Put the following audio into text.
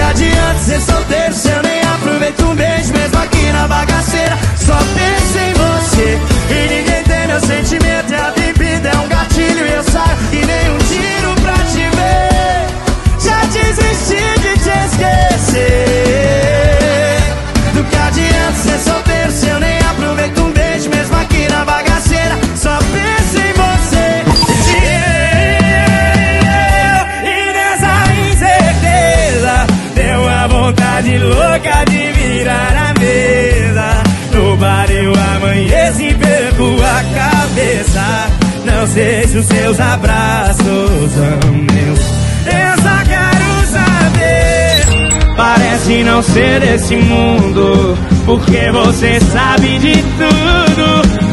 que adianta ser solteiro se eu nem aproveito um beijo mesmo aqui na bagaceira? Só penso em você e ninguém tem meu sentimento. E a bebida é um gatilho e eu saio e nem um tiro pra te ver. Já desisti louca de virar a mesa. No bar eu amanheci e perco a cabeça. Não sei se os seus abraços são meus. Eu só quero saber. Parece não ser desse mundo, porque você sabe de tudo.